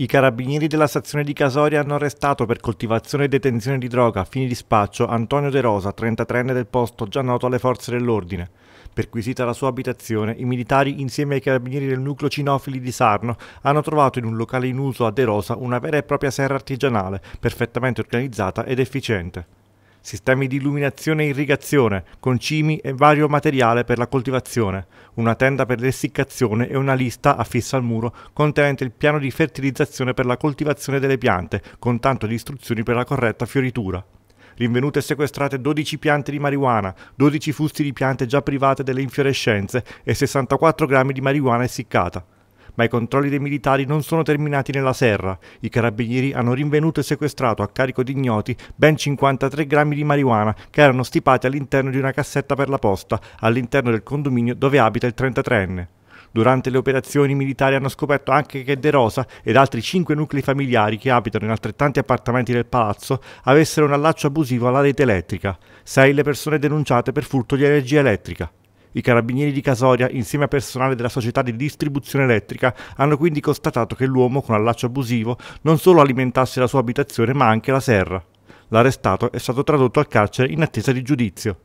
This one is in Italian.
I carabinieri della stazione di Casoria hanno arrestato per coltivazione e detenzione di droga a fini di spaccio Antonio De Rosa, 33enne del posto, già noto alle forze dell'ordine. Perquisita la sua abitazione, i militari, insieme ai carabinieri del nucleo cinofili di Sarno, hanno trovato in un locale in uso a De Rosa una vera e propria serra artigianale, perfettamente organizzata ed efficiente sistemi di illuminazione e irrigazione, concimi e vario materiale per la coltivazione, una tenda per l'essiccazione e una lista affissa al muro contenente il piano di fertilizzazione per la coltivazione delle piante, con tanto di istruzioni per la corretta fioritura. Rinvenute e sequestrate 12 piante di marijuana, 12 fusti di piante già private delle infiorescenze e 64 grammi di marijuana essiccata ma i controlli dei militari non sono terminati nella serra. I carabinieri hanno rinvenuto e sequestrato a carico di ignoti ben 53 grammi di marijuana che erano stipati all'interno di una cassetta per la posta all'interno del condominio dove abita il 33enne. Durante le operazioni i militari hanno scoperto anche che De Rosa ed altri cinque nuclei familiari che abitano in altrettanti appartamenti del palazzo avessero un allaccio abusivo alla rete elettrica. Sei le persone denunciate per furto di energia elettrica. I carabinieri di Casoria, insieme a personale della società di distribuzione elettrica, hanno quindi constatato che l'uomo, con allaccio abusivo, non solo alimentasse la sua abitazione ma anche la serra. L'arrestato è stato tradotto al carcere in attesa di giudizio.